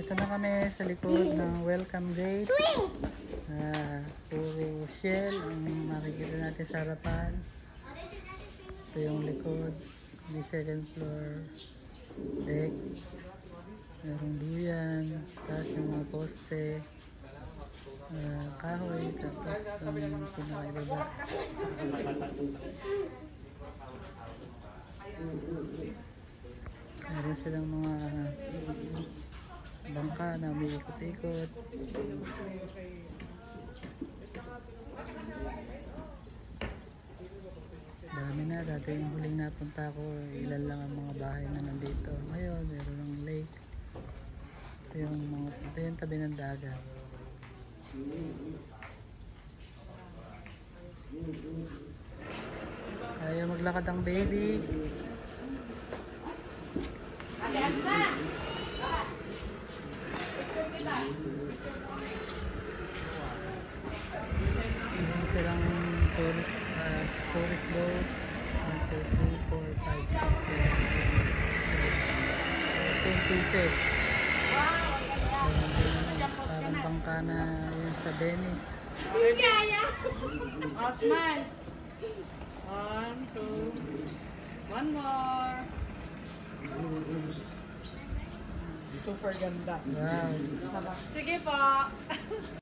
Dito na kami sa likod ng welcome gate. Ah, puro shell ang makikita natin sa harapan. Ito yung likod. May second floor deck. Merong duyan. Tapos yung mga poste. Ah, kahoy. Tapos ang pinakaibaba. Meron silang mga bangka na may ikot-ikot. Dami na. Dati yung huling napunta ko, ilan lang ang mga bahay na nandito. Ngayon, meron ng lake. Ito yung, mga, ito yung tabi ng dagat. Ayaw maglakad ang baby. Meron silang tourist, uh, tourist boat. 1, 2, 3, 4, 5, 6, 7, 10 pieces. Din parang bangka na yun sa Venice. Osman. One, two. One more. Super ganda. Wow. Sige po.